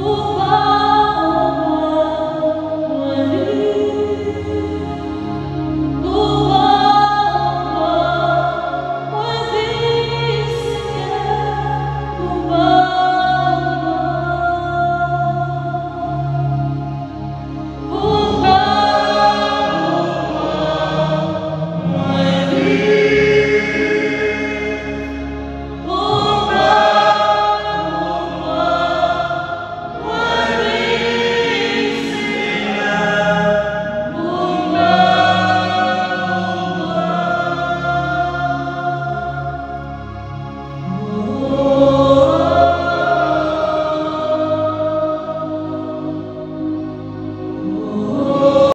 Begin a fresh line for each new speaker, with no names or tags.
不怕。